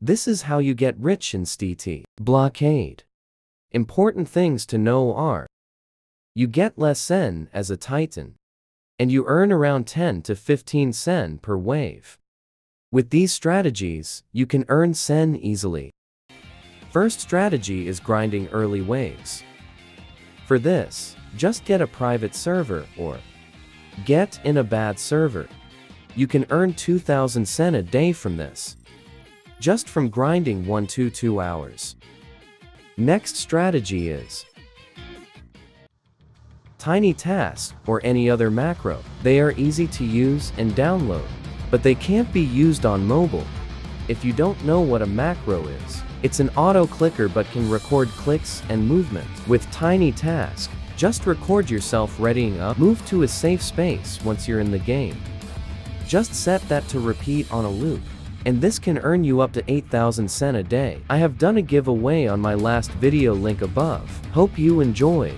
This is how you get rich in STT. Blockade. Important things to know are you get less Cen as a Titan, and you earn around 10 to 15 Cen per wave. With these strategies, you can earn Cen easily. First strategy is grinding early waves. For this, just get a private server or get in a bad server. You can earn 2000 Cen a day from this. Just from grinding 1 to 2 hours. Next strategy is Tiny Task or any other macro. They are easy to use and download, but they can't be used on mobile. If you don't know what a macro is, it's an auto clicker but can record clicks and movement. With Tiny Task, just record yourself readying up, move to a safe space once you're in the game. Just set that to repeat on a loop. And this can earn you up to 8000 Cen a day. I have done a giveaway on my last video link above. Hope you enjoyed.